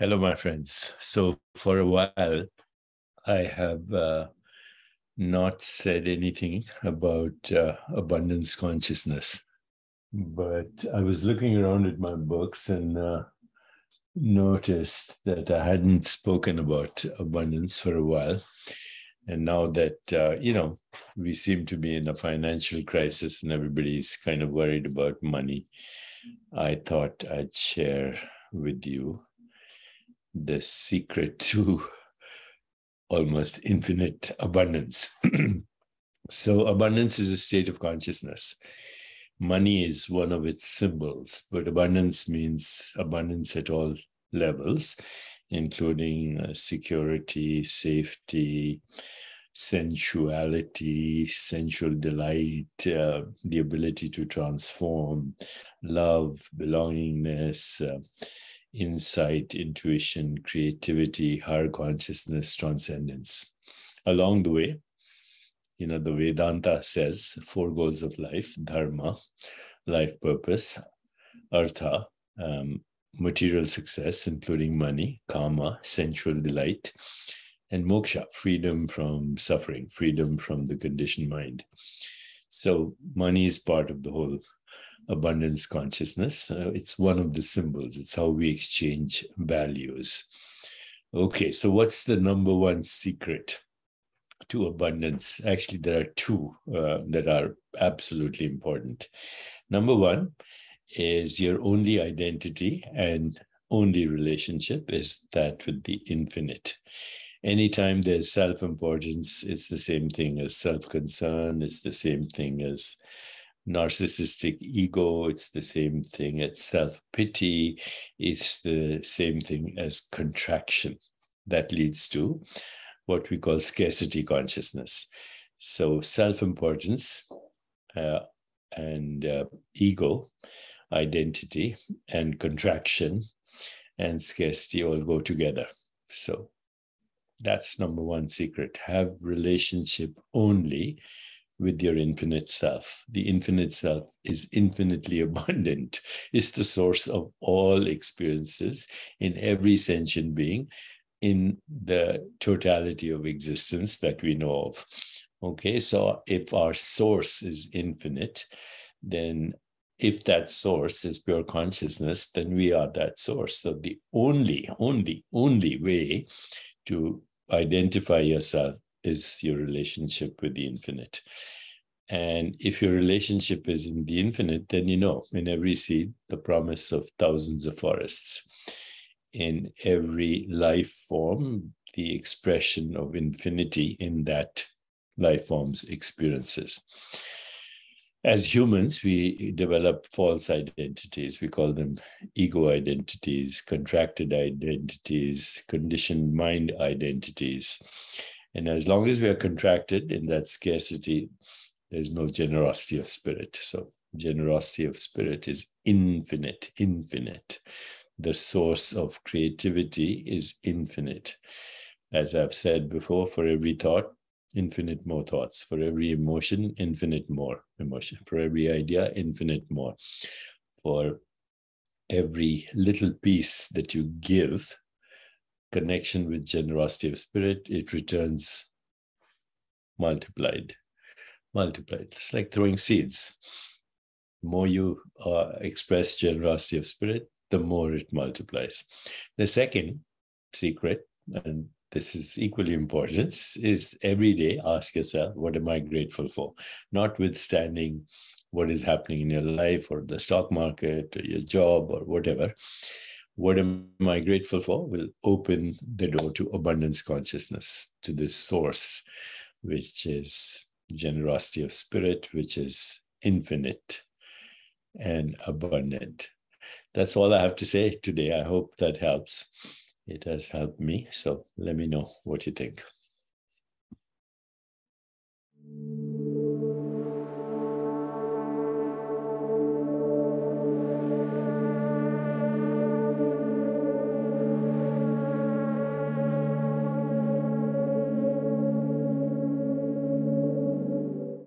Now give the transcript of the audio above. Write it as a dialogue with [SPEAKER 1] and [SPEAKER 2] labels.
[SPEAKER 1] Hello, my friends. So, for a while, I have uh, not said anything about uh, abundance consciousness, but I was looking around at my books and uh, noticed that I hadn't spoken about abundance for a while. And now that, uh, you know, we seem to be in a financial crisis and everybody's kind of worried about money, I thought I'd share with you the secret to almost infinite abundance. so, abundance is a state of consciousness. Money is one of its symbols, but abundance means abundance at all levels, including uh, security, safety, sensuality, sensual delight, uh, the ability to transform, love, belongingness. Uh, insight, intuition, creativity, higher consciousness, transcendence. Along the way, you know, the Vedanta says four goals of life dharma, life purpose, artha, um, material success, including money, kama, sensual delight, and moksha, freedom from suffering, freedom from the conditioned mind. So, money is part of the whole abundance consciousness. Uh, it's one of the symbols, it's how we exchange values. Okay, so what's the number one secret to abundance? Actually, there are two uh, that are absolutely important. Number one is your only identity and only relationship is that with the infinite. Anytime there's self importance, it's the same thing as self concern, it's the same thing as narcissistic ego, it's the same thing as self pity, it's the same thing as contraction. That leads to what we call scarcity consciousness. So, self importance uh, and uh, ego, identity, and contraction and scarcity all go together. So, that's number one secret have relationship only with your infinite self. The infinite self is infinitely abundant, it's the source of all experiences in every sentient being in the totality of existence that we know of. Okay, so if our source is infinite, then if that source is pure consciousness, then we are that source. So the only, only, only way to identify yourself is your relationship with the infinite. And if your relationship is in the infinite, then you know in every seed the promise of thousands of forests. In every life form, the expression of infinity in that life form's experiences. As humans, we develop false identities. We call them ego identities, contracted identities, conditioned mind identities. And as long as we are contracted in that scarcity, there's no generosity of spirit. So, generosity of spirit is infinite, infinite. The source of creativity is infinite. As I've said before, for every thought, infinite more thoughts. For every emotion, infinite more emotion. For every idea, infinite more. For every little piece that you give, connection with generosity of spirit, it returns multiplied, multiplied. It's like throwing seeds. The more you uh, express generosity of spirit, the more it multiplies. The second secret, and this is equally important, is every day ask yourself, what am I grateful for? Notwithstanding what is happening in your life or the stock market or your job or whatever, what am I grateful for will open the door to abundance consciousness, to this source, which is generosity of spirit, which is infinite and abundant. That's all I have to say today. I hope that helps. It has helped me. So let me know what you think.